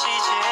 季节